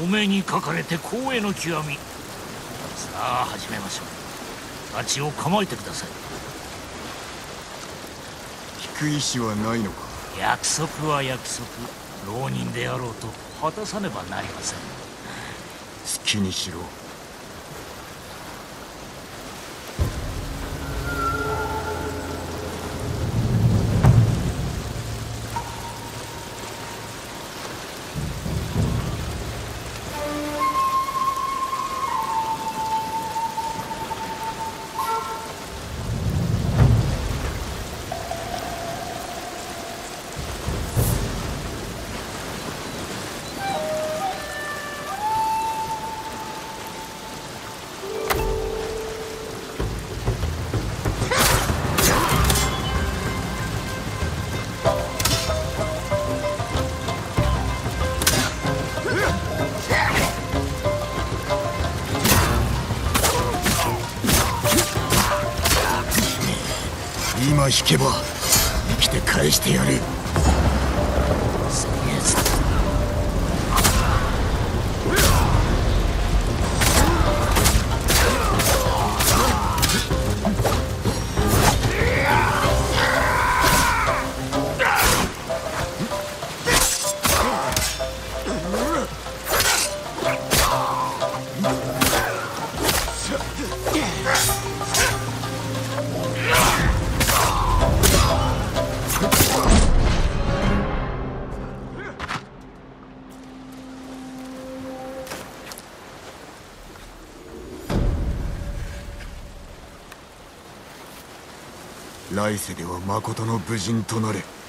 お目にかかれて光栄の極み。さあ始めましょう。太刀を構えてください。引く意志はないのか？約束は約束。浪人であろうと果たさねばなりません。好きにしろ今引けば生きて返してやる。来世では誠の武人となれ。